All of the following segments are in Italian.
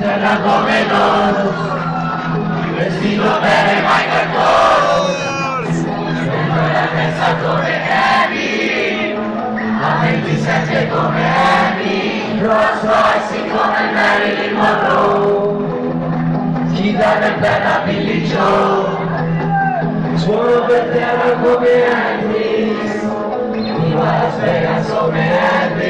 Terra come noi, vestito bene Michael Kors, dentro la testa come Harry, a 27 come Harry, Rolls Royce come Marilyn Monroe, chitarra bella Billy Joe, suono per terra come Elvis, mi va a Vegas come Elvis,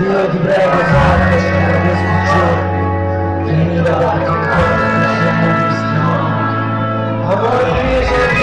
Dio ti prego salve, salva sulla distruzione, vieni davanti a quanti siamo distrutti. Amore mio,